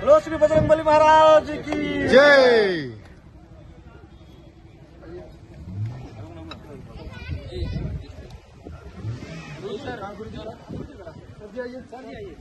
बोलो श्री बजरंग बली महाराज की जय सर जी आइए